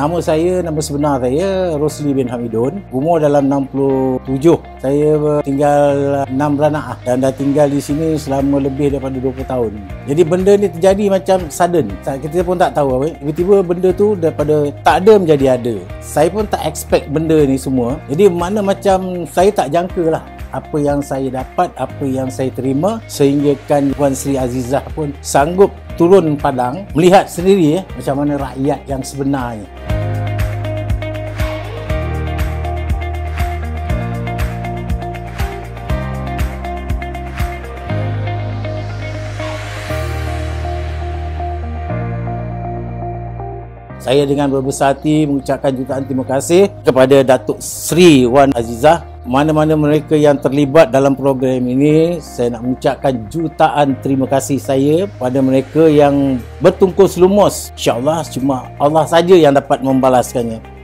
Nama saya, nama sebenar saya Rosli bin Hamidun. Umur dalam 67. Saya tinggal 6 beranak lah. dan dah tinggal di sini selama lebih daripada 20 tahun. Jadi benda ni terjadi macam sudden. Kita pun tak tahu. Tiba-tiba benda tu daripada tak ada menjadi ada. Saya pun tak expect benda ni semua. Jadi mana macam saya tak jangka lah apa yang saya dapat, apa yang saya terima sehingga kan Puan Sri Azizah pun sanggup turun padang melihat sendiri eh, macam mana rakyat yang sebenarnya. Saya dengan berbesar hati mengucapkan jutaan terima kasih kepada Datuk Sri Wan Azizah mana-mana mereka yang terlibat dalam program ini saya nak mengucapkan jutaan terima kasih saya pada mereka yang bertungkus lumus. Insyaallah cuma Allah saja yang dapat membalaskannya